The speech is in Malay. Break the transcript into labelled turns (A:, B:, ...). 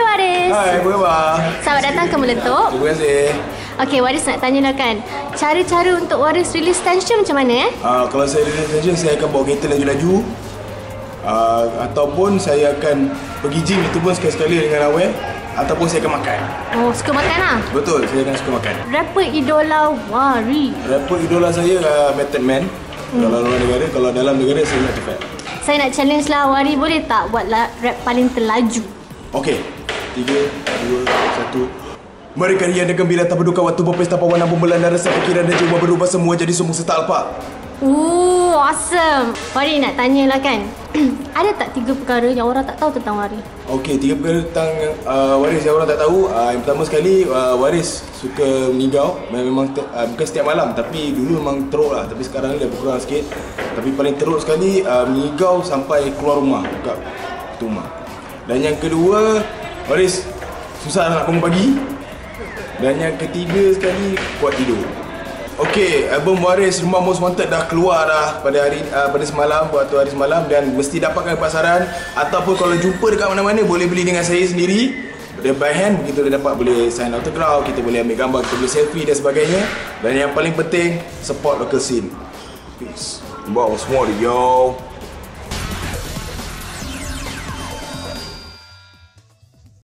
A: Waris.
B: Hai, apa khabar?
A: Selamat datang ke Meletup.
B: Terima kasih.
A: Okey, Waris nak tanya lah kan. Cara-cara untuk Waris release tension macam mana eh?
B: Uh, kalau saya ada saja, saya akan bawa kereta laju-laju. Uh, ataupun saya akan pergi gym itu pun sekali-sekali dengan awal. Ataupun saya akan makan.
A: Oh, suka makan lah.
B: Betul, saya akan suka makan.
A: Rapper idola Wari.
B: Rapper idola saya uh, Method Man. Hmm. Kalau luar negara, kalau dalam negara saya nak cepat.
A: Saya nak challenge lah Wari boleh tak buat la- rap paling terlaju?
B: Okey. Tiga, dua, satu. Mari kalian dengan bila tak berduka waktu berpesta perwarna pembelan dan rasa fikiran dan jiwa berubah semua jadi semua serta alpa.
A: Ooh, awesome. Wari nak tanya lah kan. Ada tak tiga perkara yang orang tak tahu tentang Wari?
B: Okey, tiga perkara tentang uh, Waris yang orang tak tahu. Uh, yang pertama sekali, uh, Waris suka mengigau. Memang te- uh, bukan setiap malam, tapi dulu memang teruk lah. Tapi sekarang ni dah berkurang sikit. Tapi paling teruk sekali, uh, mengigau sampai keluar rumah. Buka rumah. Dan yang kedua, Waris susah nak bangun pagi. Dan yang ketiga sekali, kuat tidur. Okey, album Waris Rumah Most Wanted dah keluar dah pada hari uh, pada semalam, waktu hari semalam dan mesti dapatkan pasaran ataupun kalau jumpa dekat mana-mana boleh beli dengan saya sendiri. Dia by hand, begitu dia dapat boleh sign autograph, kita boleh ambil gambar, kita boleh selfie dan sebagainya. Dan yang paling penting, support local scene. Peace. Bawa semua dia, yo.